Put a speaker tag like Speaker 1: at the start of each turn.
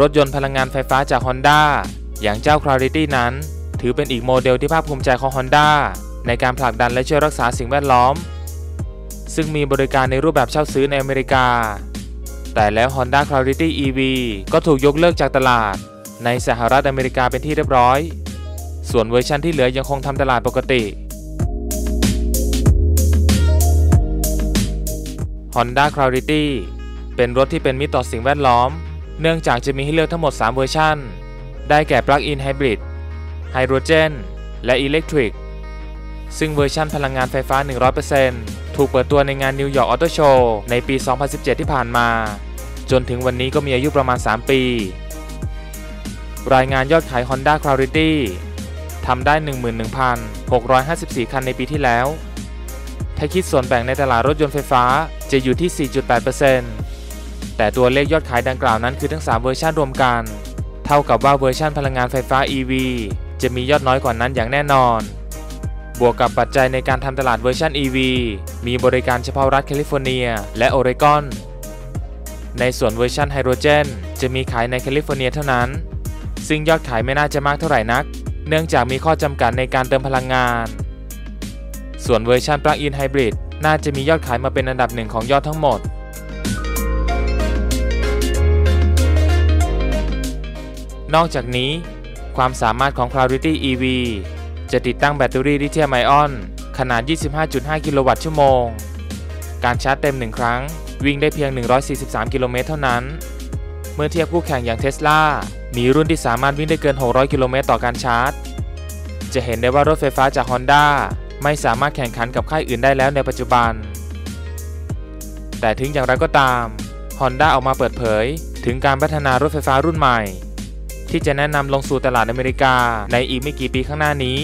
Speaker 1: รถยนต์พลังงานไฟฟ้าจาก Honda อย่างเจ้า Clarity นั้น ถือเป็นอีกโมเดลที่ภาคภูมิใจของ Honda ในการผลักดันและช่วยรักษาสิ่งแวดล้อม ซึ่งมีบริการในรูปแบบเช่าซื้อในอเมริกา แต่แล้ว Honda Clarity EV ก็ถูกยกเลิกจากตลาด ในสหรัฐอเมริกาเป็นที่เรียบร้อย ส่วนเวอร์ชันที่เหลือยังคงทำตลาดปกติ Honda Clarity เป็นรถที่เป็นมิตรต่อสิ่งแวดล้อม เนื่องจากจะมีให้เลือกทั้งหมด 3 เวอร์ชันได้แก่ Plug-in Hybrid Hydrogen และ Electric ซึ่งเวอร์ชันพลังงานไฟฟ้า 100%ถูกเปิดตัวในงาน New York Auto Show ในปี 2017 ที่ผ่านมา จนถึงวันนี้ก็มีอายุประมาณ 3 ปี รายงานยอดขาย Honda Clarity ทำได้ 11,654 คันในปีที่แล้ว ถ้าคิดส่วนแบ่งในตลาดรถยนต์ไฟฟ้าจะอยู่ที่ 4.8% แต่ตัวเลขยอดขายดังกล่าวนั้นคือทั้ง 3 เวอร์ชันรวมกัน เท่ากับว่าเวอร์ชันพลังงานไฟฟ้า EV จะมียอดน้อยกว่านั้นอย่างแน่นอน บวกกับปัจจัยในการทำตลาดเวอร์ชัน EV มีบริการเฉพาะรัฐแคลิฟอร์เนีย และโอเรกอน ในส่วนเวอร์ชันไฮโดรเจน จะมีขายในแคลิฟอร์เนียเท่านั้น ซึ่งยอดขายไม่น่าจะมากเท่าไหร่นัก เนื่องจากมีข้อจำกัดในการเติมพลังงาน ส่วนเวอร์ชัน Plug-in Hybrid น่าจะมียอดขายมาเป็นอันดับหนึ่งของยอดทั้งหมด นอกจากนี้ ความสามารถของ Clarity EV จะติดตั้งแบตเตอรี่ลิเธียมไอออน ขนาด 25.5 กิโลวัตต์ชั่วโมง การชาร์จเต็ม 1 ครั้ง วิ่งได้เพียง 143 กิโลเมตรเท่านั้น เมื่อเทียบคู่แข่งอย่าง Tesla มีรุ่นที่สามารถวิ่งได้เกิน 600 กิโลเมตรต่อการชาร์จ จะเห็นได้ว่ารถไฟฟ้าจาก Honda ไม่สามารถแข่งขันกับค่ายอื่นได้แล้วในปัจจุบัน แต่ถึงอย่างไรก็ตาม Honda ออกมาเปิดเผย ถึงการพัฒนารถไฟฟ้ารุ่นใหม่ ที่จะแนะนำลงสู่ตลาดอเมริกาในอีกไม่กี่ปีข้างหน้านี้